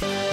哦，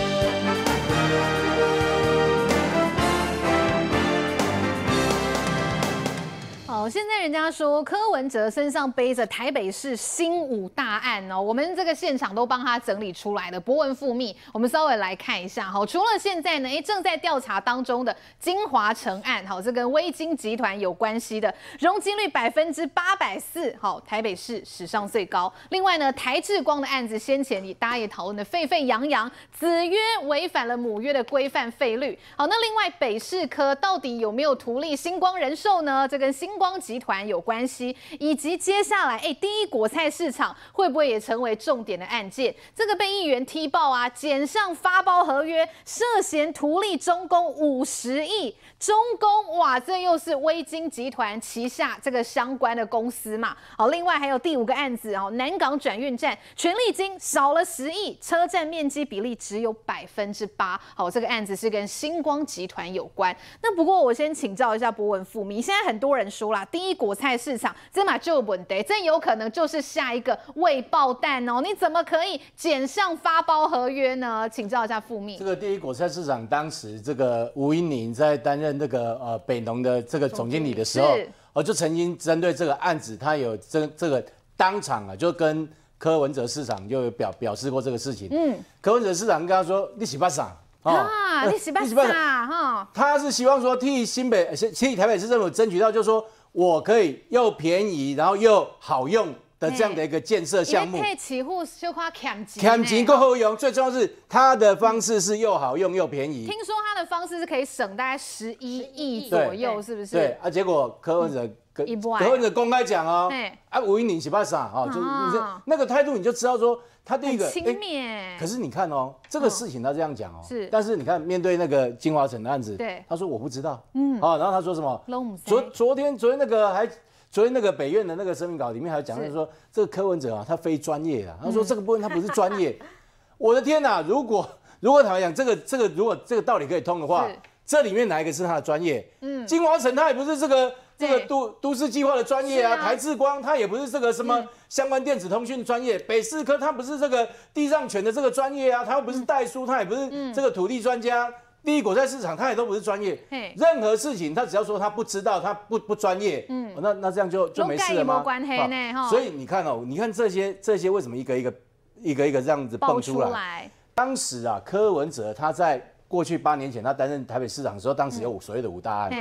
现在人家说柯文哲身上背着台北市新五大案哦，我们这个现场都帮他整理出来的，不问复密。我们稍微来看一下哈，除了现在呢，哎，正在调查当中的金华城案，好，这跟微金集团有关系的，容积率百分之八百四，好，台北市史上最高。另外呢，台智光的案子，先前也大家也讨论的沸沸扬扬，子约违反了母约的规范费率。好，那另外北市科到底有没有图利星光人寿呢？这跟星光集团有关系，以及接下来，哎，第一果菜市场会不会也成为重点的案件？这个被议员踢爆啊，减上发包合约，涉嫌图利中公五十亿，中公哇，这又是微金集团旗下这个相关的公司嘛？好，另外还有第五个案子哦，南港转运站权利金少了十亿，车站面积比例只有百分之八。好，这个案子是跟星光集团有关。那不过我先请教一下博文富民，现在很多人说。啦，第一果菜市场这马就稳得，这有可能就是下一个未爆弹哦！你怎么可以减上发包合约呢？请教一下副秘。这个第一果菜市场当时这个吴英宁在担任这个呃北农的这个总经理的时候，我就曾经针对这个案子，他有这这个当场啊，就跟柯文哲市长就有表表示过这个事情。嗯，柯文哲市长跟他说：“你洗巴啥？”啊，你洗巴啥？哈，他是希望说替新北、替台北市政府争取到，就是说。我可以又便宜，然后又好用的这样的一个建设项目。配起户就夸砍钱，砍钱够好用，最重要是它的方式是又好用又便宜。听说它的方式是可以省大概十一亿左右，是不是？对啊，结果柯文哲柯柯文哲公开讲哦，啊吴英宁是不啥哈，就你那个态度你就知道说。他第一个轻蔑，可是你看哦，这个事情他这样讲哦，是，但是你看面对那个金华城的案子，对，他说我不知道，嗯，啊，然后他说什么？昨昨天昨天那个还昨天那个北院的那个声明稿里面还讲，就是说这个柯文哲啊，他非专业啊，他说这个部分他不是专业。我的天哪，如果如果坦白讲这个这个如果这个道理可以通的话，这里面哪一个是他的专业？嗯，金华城他也不是这个。这个都都市计划的专业啊，台智光它也不是这个什么相关电子通讯专业，北市科它不是这个地上权的这个专业啊，它又不是代书，它也不是这个土地专家，第一果菜市场他也都不是专业，任何事情他只要说他不知道，他不不专业，嗯，那那这样就就没事了吗？所以你看哦，你看这些这些为什么一个一个一个一个这样子蹦出来？当时啊，柯文哲他在过去八年前他担任台北市长的时候，当时有所谓的五大案。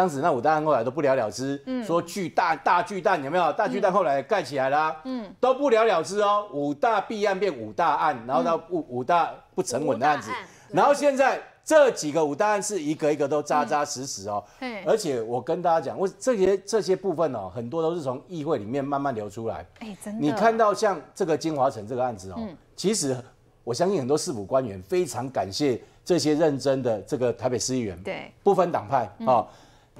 当时那五大案后来都不了了之，嗯说巨大大巨蛋有没有？大巨蛋后来盖起来了，嗯，都不了了之哦。五大弊案变五大案，然后到五五大不成稳的案子，然后现在这几个五大案是一个一个都扎扎实实哦。而且我跟大家讲，我这些这些部分哦，很多都是从议会里面慢慢流出来。哎，真的。你看到像这个金华城这个案子哦，其实我相信很多市府官员非常感谢这些认真的这个台北市议员，对，不分党派啊。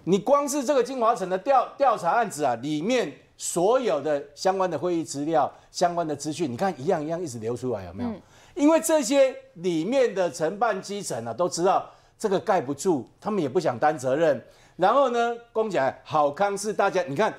你光是这个金华城的调调查案子啊，里面所有的相关的会议资料、相关的资讯，你看一样一样一直流出来，有没有？因为这些里面的承办基层啊，都知道这个盖不住，他们也不想担责任。然后呢，公讲好康是大家，你看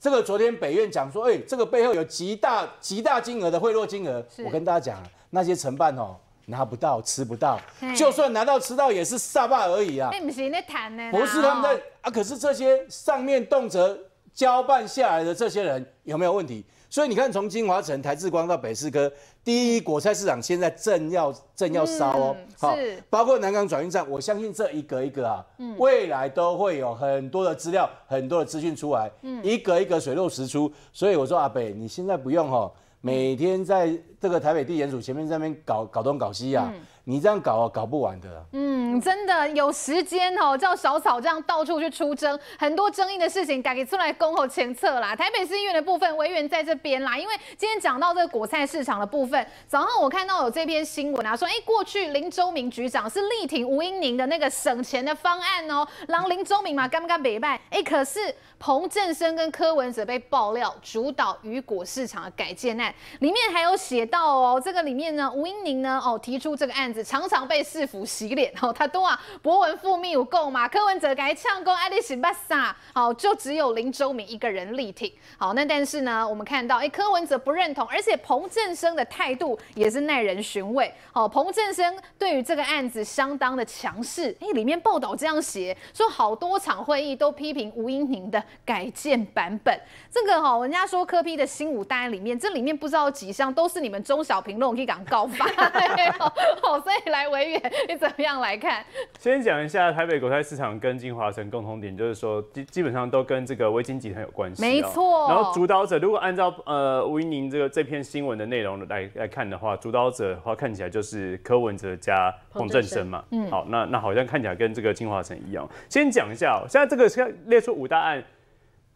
这个昨天北院讲说，哎，这个背后有极大极大金额的贿赂金额。我跟大家讲，那些承办哦。拿不到，吃不到，就算拿到吃到也是沙巴而已啊！那不是那谈呢，不是他们在啊。可是这些上面动辄交办下来的这些人有没有问题？所以你看，从金华城、台志光到北市科，第一果菜市场现在正要正要烧哦。好，包括南港转运站，我相信这一个一个啊，未来都会有很多的资料、很多的资讯出来，一个一个水落石出。所以我说阿北，你现在不用哈。每天在这个台北地检署前面在那边搞搞东搞西啊，你这样搞啊搞不完的。嗯，真的有时间哦，叫小草这样到处去出征，很多争议的事情改出来恭候前策啦。台北市医院的部分，委员在这边啦，因为今天讲到这个果菜市场的部分，早上我看到有这篇新闻啊，说哎，过去林周明局长是力挺吴英宁的那个省钱的方案哦，让林周明嘛干不干北拜？哎，可是。彭振生跟柯文哲被爆料主导雨果市场的改建案，里面还有写到哦，这个里面呢，吴英宁呢哦提出这个案子，常常被市府洗脸哦，他多啊，博文复密有够嘛？柯文哲该唱功，爱丽丝巴萨，好，就只有林周明一个人力挺。好，那但是呢，我们看到，哎，柯文哲不认同，而且彭振生的态度也是耐人寻味。好，彭振生对于这个案子相当的强势。哎，里面报道这样写，说好多场会议都批评吴英宁的改建版本。这个哈，人家说柯批的新五单里面，这里面不知道几项都是你们中小评论可以讲告发。好，所以来维远，你怎么样来看？先讲一下台北国泰市场跟金华城共同点，就是说基基本上都跟这个微晶集团有关系。没错。然后主导者，如果按照呃吴英宁这个这篇新闻的内容来来看的话，主导者的话看起来就是柯文哲加彭振生嘛。嗯。好，那那好像看起来跟这个金华城一样。先讲一下，现在这个现列出五大案，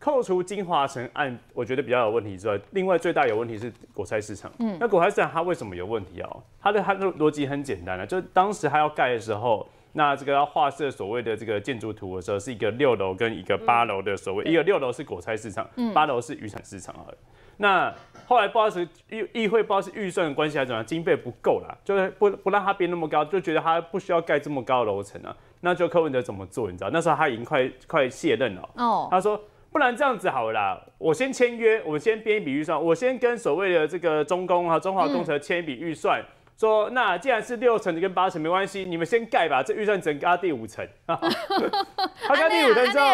扣除金华城案，我觉得比较有问题之外，另外最大有问题是果菜市场。嗯。那果菜市场它为什么有问题啊？它的它的逻辑很简单啊，就是当时它要盖的时候。那这个要画设所谓的这个建筑图的时候，是一个六楼跟一个八楼的所谓，一个六楼是果菜市场，八楼是渔产市场啊。那后来不知道是议议会不知道是预算的关系还是怎么样，经费不够啦，就是不不让它变那么高，就觉得它不需要盖这么高的楼层啊。那就柯文哲怎么做？你知道那时候他已经快快卸任了哦。他说不然这样子好了啦，我先签约，我先编一笔预算，我先跟所谓的这个中工啊中华工程签一笔预算。说那既然是六层跟八层没关系，你们先盖吧，这预算只能盖第五层。他盖第五层之后，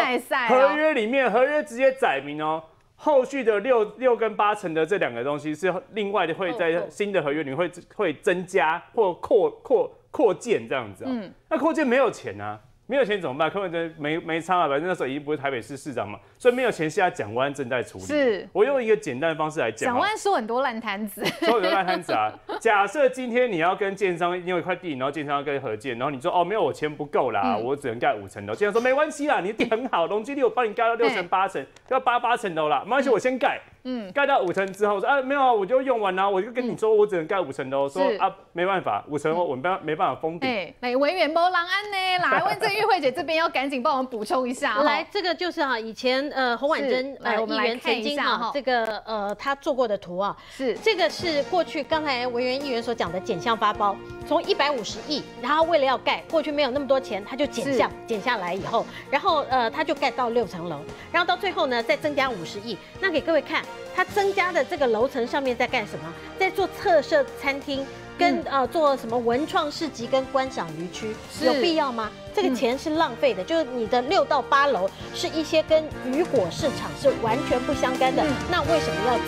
合约里面合约直接载明哦，后续的六六跟八层的这两个东西是另外的，会在新的合约里面会会增加或扩扩扩建这样子。嗯，那扩建没有钱啊。没有钱怎么办？柯文哲没没差啊，反正那时候已经不是台北市市长嘛，所以没有钱。现在蒋万正在处理。是，我用一个简单的方式来讲。蒋万说很多烂摊子。说很多烂摊子啊！假设今天你要跟建商因为一块地，然后建商要跟合建，然后你说哦没有我钱不够啦，我只能盖五层楼。建商说没关系啦，你地很好，容积率我帮你盖到六层八层，要八八层楼啦，没关系，我先盖。嗯，盖到五层之后说啊没有啊，我就用完了，我就跟你说我只能盖五层楼，说啊没办法，五层我没办没办法封顶。哎，来维园波浪安呢？来 问这玉慧姐这边要赶紧帮我们补充一下。来，这个就是啊，以前呃洪婉珍呃议员曾经哈，这个呃他做过的图啊，是这个是过去刚才文员议员所讲的减项发包，从一百五十亿，然后为了要盖，过去没有那么多钱，他就减项减下来以后，然后呃他就盖到六层楼，然后到最后呢再增加五十亿，那给各位看。他增加的这个楼层上面在干什么？在做特色餐厅，跟呃做什么文创市集跟观赏鱼区，有必要吗？这个钱是浪费的。就是你的六到八楼是一些跟雨果市场是完全不相干的，那为什么要？